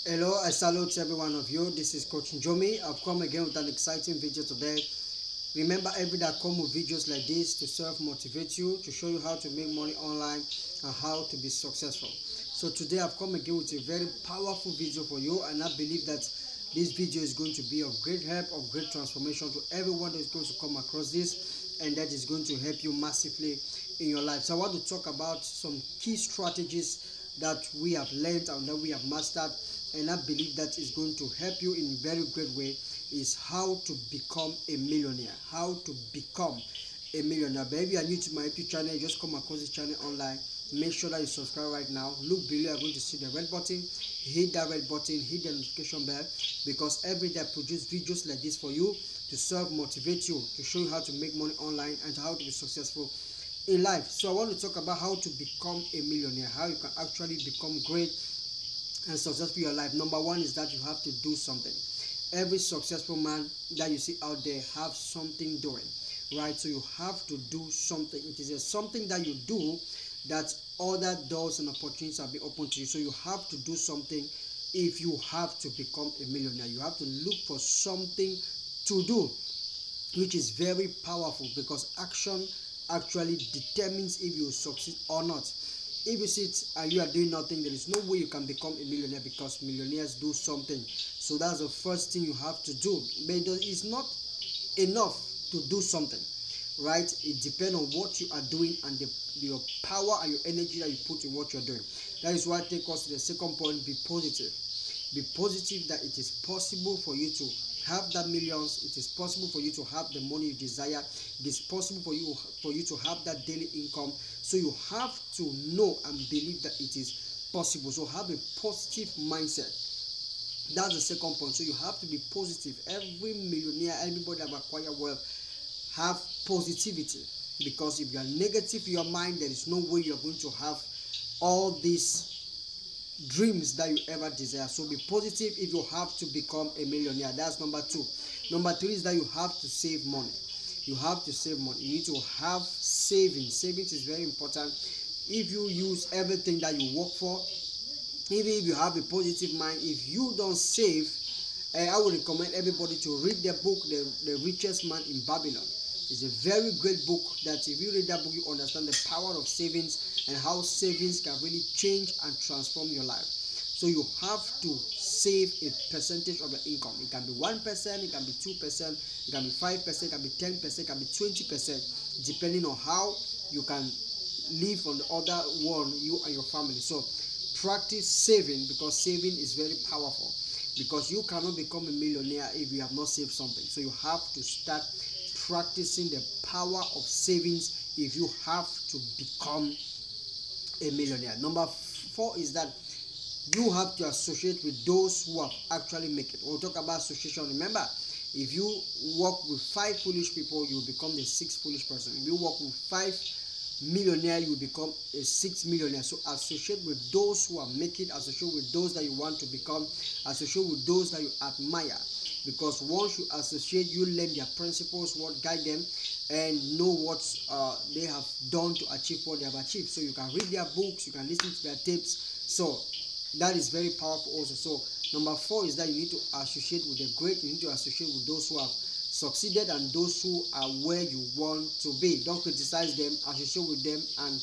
Hello, I salute every one of you. This is Coach Njomi. I've come again with an exciting video today. Remember, every day I come with videos like this to serve motivate you, to show you how to make money online and how to be successful. So today I've come again with a very powerful video for you, and I believe that this video is going to be of great help, of great transformation to everyone that is going to come across this, and that is going to help you massively in your life. So I want to talk about some key strategies that we have learned and that we have mastered and I believe that is going to help you in very great way is how to become a millionaire. How to become a millionaire. But if you are new to my YouTube channel, just come across this channel online. Make sure that you subscribe right now. Look below, you're going to see the red button. Hit that red button, hit the notification bell because every day I produce videos like this for you to serve, motivate you, to show you how to make money online and how to be successful in life. So I want to talk about how to become a millionaire, how you can actually become great and successful in your life number one is that you have to do something. Every successful man that you see out there have something doing right? So you have to do something. It is something that you do that other doors and opportunities are being open to you. So you have to do something if you have to become a millionaire. You have to look for something to do which is very powerful because action actually determines if you succeed or not if you sit and you are doing nothing there is no way you can become a millionaire because millionaires do something. So that's the first thing you have to do. But it's not enough to do something right? It depends on what you are doing and the, your power and your energy that you put in what you're doing. That is why I take us to the second point be positive. Be positive that it is possible for you to have that millions it is possible for you to have the money you desire. It is possible for you for you to have that daily income. So you have to know and believe that it is possible. So have a positive mindset. That's the second point. So you have to be positive. Every millionaire everybody that acquire wealth have positivity. Because if you are negative in your mind there is no way you're going to have all these dreams that you ever desire. So be positive if you have to become a millionaire. That's number two. Number three is that you have to save money. You have to save money. You need to have savings. Savings is very important. If you use everything that you work for, even if you have a positive mind, if you don't save, uh, I would recommend everybody to read the book, the, the Richest Man in Babylon. It's a very great book that if you read that book, you understand the power of savings and how savings can really change and transform your life. So you have to save a percentage of your income. It can be 1%, it can be 2%, it can be 5%, it can be 10%, it can be 20%, depending on how you can live on the other one, you and your family. So practice saving because saving is very powerful because you cannot become a millionaire if you have not saved something. So you have to start practicing the power of savings if you have to become a millionaire. Number four is that you have to associate with those who have actually make it. We'll talk about association. Remember, if you work with five foolish people, you become the sixth foolish person. If you work with five millionaire, you become a six millionaire. So associate with those who are making, associate with those that you want to become, associate with those that you admire because once you associate you learn their principles what guide them and know what uh, they have done to achieve what they have achieved. So you can read their books you can listen to their tapes. So that is very powerful also. So number four is that you need to associate with the great you need to associate with those who have succeeded and those who are where you want to be. Don't criticize them associate with them and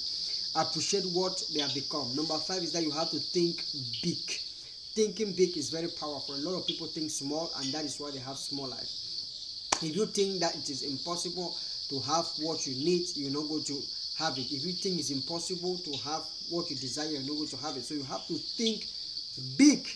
appreciate what they have become. Number five is that you have to think big thinking big is very powerful. A lot of people think small, and that is why they have small life. If you think that it is impossible to have what you need, you're not going to have it. If you think it's impossible to have what you desire, you're not going to have it. So you have to think big.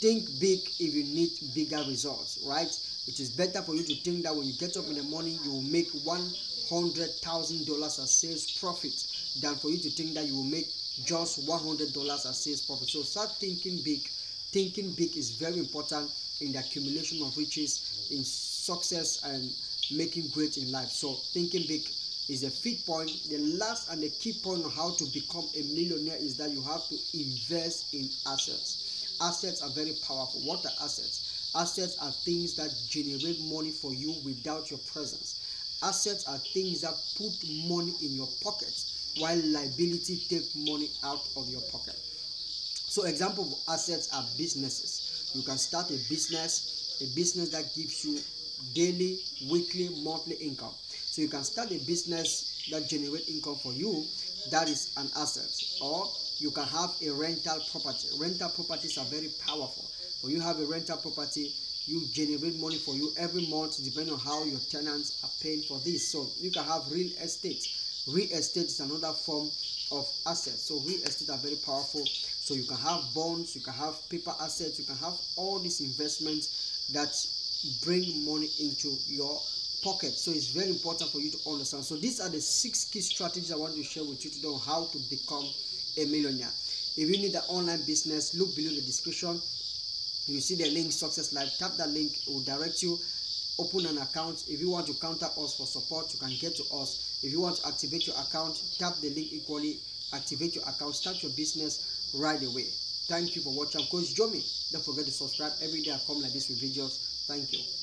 Think big if you need bigger results, right? It is better for you to think that when you get up in the morning, you will make one hundred thousand dollars as sales profit than for you to think that you will make just one hundred dollars as sales profit. So start thinking big thinking big is very important in the accumulation of riches, in success, and making great in life. So, thinking big is the fifth point. The last and the key point on how to become a millionaire is that you have to invest in assets. Assets are very powerful. What are assets? Assets are things that generate money for you without your presence. Assets are things that put money in your pocket, while liability take money out of your pocket. So example of assets are businesses. You can start a business, a business that gives you daily, weekly, monthly income. So you can start a business that generate income for you. That is an asset. Or you can have a rental property. Rental properties are very powerful. When you have a rental property, you generate money for you every month depending on how your tenants are paying for this. So you can have real estate. Real estate is another form of assets. So real estate are very powerful. So you can have bonds, you can have paper assets, you can have all these investments that bring money into your pocket. So it's very important for you to understand. So these are the six key strategies I want to share with you today on how to become a millionaire. If you need an online business, look below the description. You see the link Successlife tap that link it will direct you. Open an account. If you want to contact us for support you can get to us. If you want to activate your account tap the link equally. Activate your account. Start your business right away. Thank you for watching. Coach jomi don't forget to subscribe. Every day i come like this with videos. Thank you